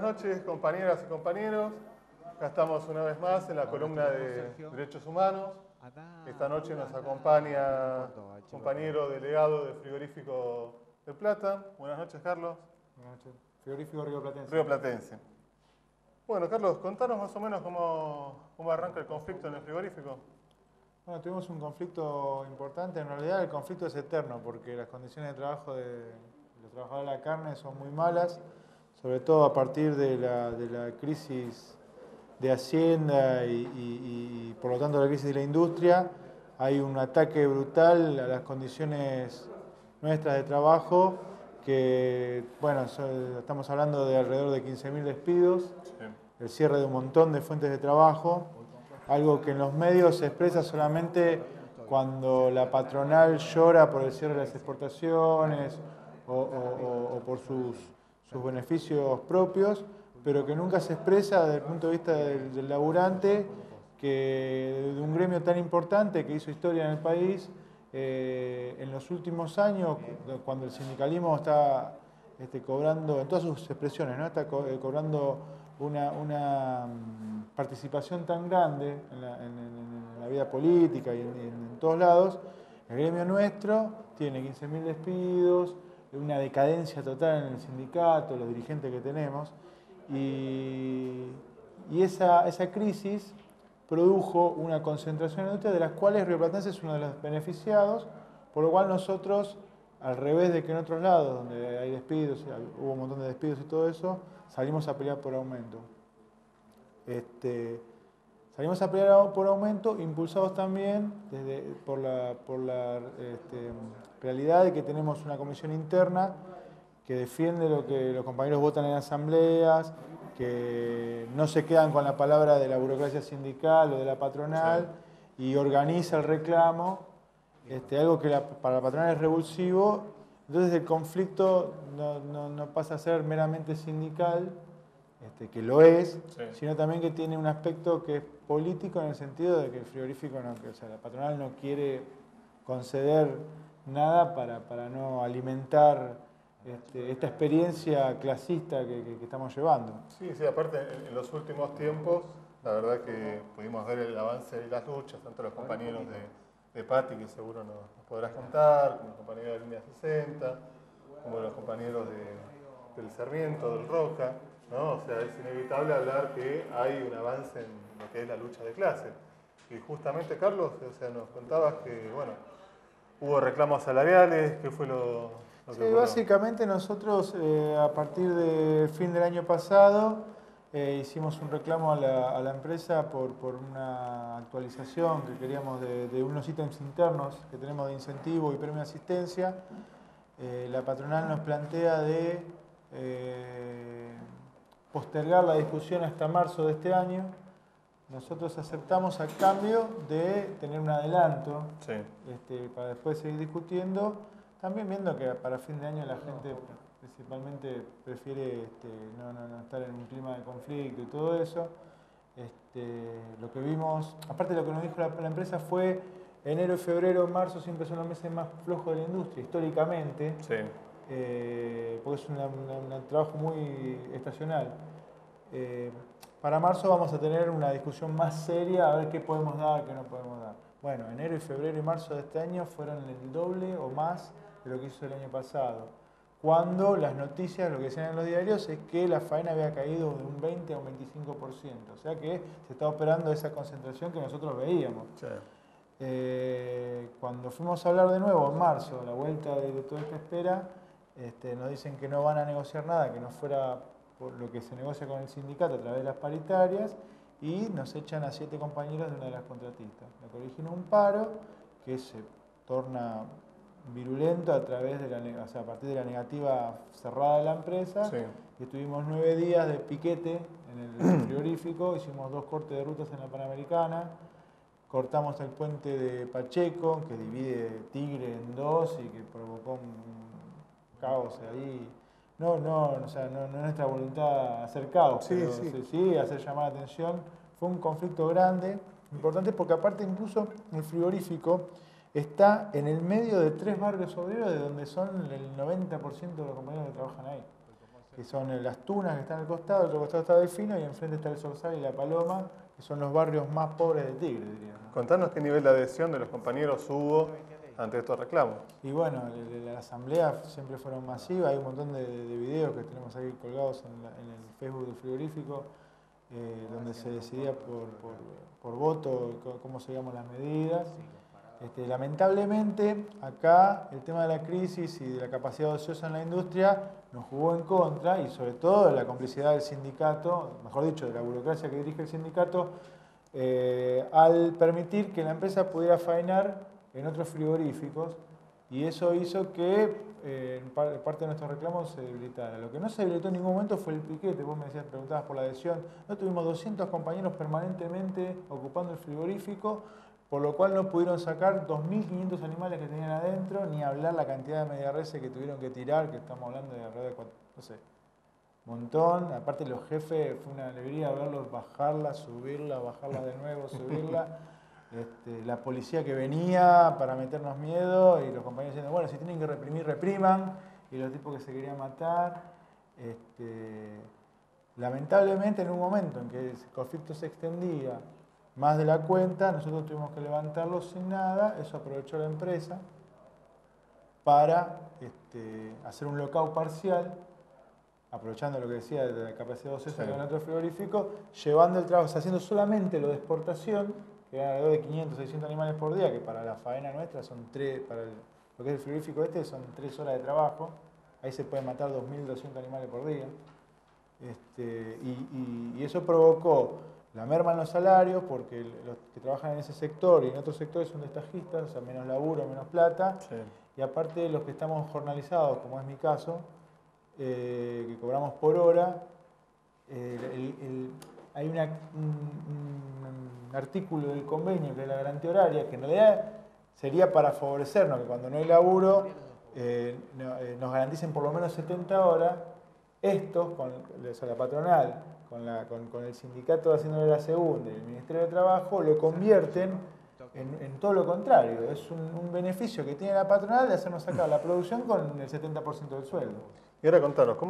buenas noches compañeras y compañeros. Acá estamos una vez más en la columna de Derechos Humanos. Esta noche nos acompaña compañero delegado del frigorífico de Plata. Buenas noches, Carlos. Buenas noches. Frigorífico Río Platense. Río Platense. Bueno, Carlos, contanos más o menos cómo, cómo arranca el conflicto en el frigorífico. Bueno, tuvimos un conflicto importante. En realidad el conflicto es eterno porque las condiciones de trabajo de los trabajadores de la carne son muy malas sobre todo a partir de la, de la crisis de Hacienda y, por lo tanto la crisis de la industria, hay un ataque brutal a las condiciones nuestras de trabajo, que, bueno, estamos hablando de alrededor de 15.000 despidos, el cierre de un montón de fuentes de trabajo, algo que en los medios se expresa solamente cuando la patronal llora por el cierre de las exportaciones o por sus sus beneficios propios, pero que nunca se expresa desde el punto de vista del, laburante, que de un gremio tan importante que hizo historia en el país, eh, en los últimos años, cuando el sindicalismo está este, cobrando, en todas sus expresiones, ¿no? está eh, cobrando una, mm, participación tan grande en la, vida política y en, en, todos lados, el gremio nuestro tiene 15.000 despidos, una decadencia total en el sindicato, los dirigentes que tenemos, y, esa, esa, crisis produjo una concentración de industria de las cuales Río Platense es uno de los beneficiados, por lo cual nosotros, al revés de que en otros lados, donde hay despidos, hubo un montón de despidos y todo eso, salimos a pelear por aumento. Este, salimos a pelear por aumento, impulsados también desde, por la, por la este, realidad de que tenemos una comisión interna que defiende lo que los compañeros votan en asambleas, que no se quedan con la palabra de la burocracia sindical o de la patronal y organiza el reclamo, este, algo que para la patronal es revulsivo. Entonces el conflicto no, pasa a ser meramente sindical, este, que lo es, sino también que tiene un aspecto que es político en el sentido de que el frigorífico, no, o sea, la patronal no quiere conceder nada para, para no alimentar este, esta experiencia clasista que, estamos llevando. Sí, sí, aparte en, los últimos tiempos, la verdad que pudimos ver el avance de las luchas, tanto los compañeros de, de Pati, que seguro nos, podrás contar, como los compañeros de Línea 60, como los compañeros del Sarmiento, del Roca, ¿no? O sea, es inevitable hablar que hay un avance en lo que es la lucha de clases. Y justamente, Carlos, o sea, nos contabas que, bueno, ¿Hubo reclamos salariales? ¿Qué fue lo, que Sí, básicamente nosotros eh, a partir del fin del año pasado eh, hicimos un reclamo a la, empresa por, una actualización que queríamos de, unos ítems internos que tenemos de incentivo y premio de asistencia. Eh, la patronal nos plantea de postergar la discusión hasta marzo de este año nosotros aceptamos a cambio de tener un adelanto este, para después seguir discutiendo, también viendo que para fin de año la gente principalmente prefiere este, no, estar en un clima de conflicto y todo eso. Este, lo que vimos, aparte de lo que nos dijo la, empresa fue enero, febrero, marzo siempre son los meses más flojos de la industria, históricamente, eh, porque es un trabajo muy estacional. Eh, para marzo vamos a tener una discusión más seria a ver qué podemos dar, qué no podemos dar. Bueno, enero y febrero y marzo de este año fueron el doble o más de lo que hizo el año pasado. Cuando las noticias, lo que decían en los diarios, es que la faena había caído de un 20 a un 25%. O sea que se está operando esa concentración que nosotros veíamos. Eh, cuando fuimos a hablar de nuevo en marzo, la vuelta de, toda esta espera, este, nos dicen que no van a negociar nada, que no fuera por lo que se negocia con el sindicato a través de las paritarias y nos echan a siete compañeros de una de las contratistas, lo que origina un paro que se torna virulento a través de la, o sea, a partir de la negativa cerrada de la empresa. Y estuvimos nueve días de piquete en el frigorífico, hicimos dos cortes de rutas en la Panamericana, cortamos el puente de Pacheco que divide Tigre en dos y que provocó un caos ahí no, no, o sea, no, no es nuestra voluntad hacer caos, sí, sí. sí, hacer llamar la atención. Fue un conflicto grande, importante, porque aparte incluso el frigorífico está en el medio de tres barrios obreros de donde son el 90% de los compañeros que trabajan ahí. que son las tunas que están al costado, el otro costado está Delfino y enfrente está el Sorsal y la Paloma, que son los barrios más pobres de Tigre, diríamos. Contanos qué nivel de adhesión de los compañeros hubo ante estos reclamos. Y bueno, la asamblea siempre fueron masivas, hay un montón de, videos que tenemos ahí colgados en, el Facebook del frigorífico, eh, donde se decidía por, por, voto cómo seguíamos las medidas. Este, lamentablemente, acá el tema de la crisis y de la capacidad ociosa en la industria nos jugó en contra y sobre todo la complicidad del sindicato, mejor dicho, de la burocracia que dirige el sindicato, eh, al permitir que la empresa pudiera faenar en otros frigoríficos y eso hizo que eh, parte de nuestros reclamos se debilitara. Lo que no se debilitó en ningún momento fue el piquete, vos me decías, preguntabas por la adhesión, no tuvimos 200 compañeros permanentemente ocupando el frigorífico, por lo cual no pudieron sacar 2.500 animales que tenían adentro, ni hablar la cantidad de media reses que tuvieron que tirar, que estamos hablando de alrededor de, no sé, montón. Aparte los jefes, fue una alegría verlos bajarla, subirla, bajarla de nuevo, subirla. Este, la policía que venía para meternos miedo y los compañeros diciendo, bueno, si tienen que reprimir, repriman, y los tipos que se querían matar. Este, lamentablemente en un momento en que el conflicto se extendía más de la cuenta, nosotros tuvimos que levantarlo sin nada, eso aprovechó la empresa para este, hacer un lockout parcial, aprovechando lo que decía de la capacidad ociosa sí. de otro frigorífico, llevando el trabajo, haciendo solamente lo de exportación, que eran alrededor de 500, 600 animales por día, que para la faena nuestra son tres, para lo que es el frigorífico este son tres horas de trabajo, ahí se pueden matar 2.200 animales por día. Este, y, eso provocó la merma en los salarios, porque los que trabajan en ese sector y en otros sectores son destajistas, o sea, menos laburo, menos plata. Y aparte los que estamos jornalizados, como es mi caso, eh, que cobramos por hora, hay una, un artículo del convenio que es la garantía horaria, que en realidad sería para favorecernos que cuando no hay laburo eh, eh, nos garanticen por lo menos 70 horas. Estos, con la patronal, con, el sindicato haciéndole la segunda y el Ministerio de Trabajo, lo convierten en, todo lo contrario. Es un, beneficio que tiene la patronal de hacernos sacar la producción con el 70% del sueldo. Y ahora contanos, ¿cómo